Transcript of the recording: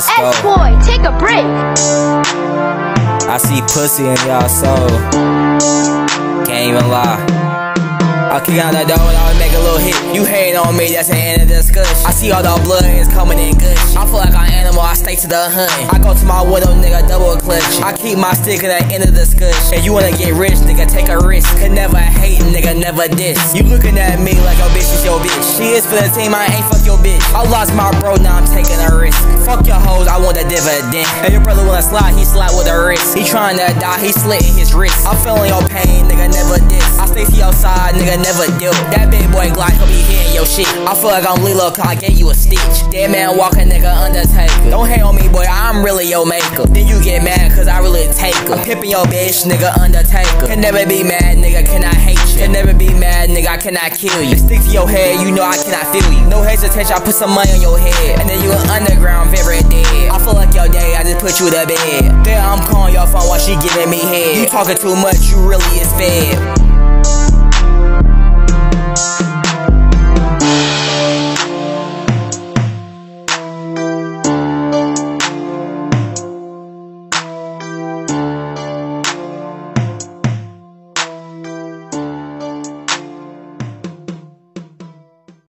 soul. boy, take a break. I see pussy in y'all soul. Can't even lie. I kick out that door and I make a little hit. You hating on me, that's the end of the discussion. I see all the blood is coming in good. I feel like I'm animal, I stay to the hunt. I go to my window, nigga, double clutch. I keep my stick at the end of the discussion. And you wanna get rich, nigga, take a risk. Could never hate, nigga, never diss. You looking at me like your bitch is your For the team, I ain't fuck your bitch. I lost my bro, now I'm taking a risk. Fuck your hoes, I want that dividend. And your brother wanna slide, he slide with a wrist. He trying to die, he slitting his wrist. I'm feeling your pain, nigga, never diss. I stay to your side, nigga, never deal. That big boy Glock, he'll be hitting your shit. I feel like I'm Lilo, cause I gave you a stitch. Dead man walking, nigga, Undertaker. Don't hate on me, boy, I'm really your maker. Then you get mad, cause I really take her. I'm pimping your bitch, nigga, Undertaker. Can never be mad, nigga, can I? Can never be mad, nigga, I cannot kill you. Stick to your head, you know I cannot feel you. No hesitation, I put some money on your head. And then you an underground, very dead. I feel like your day, I just put you to bed. Then I'm calling your phone while she giving me head. You talking too much, you really is fed.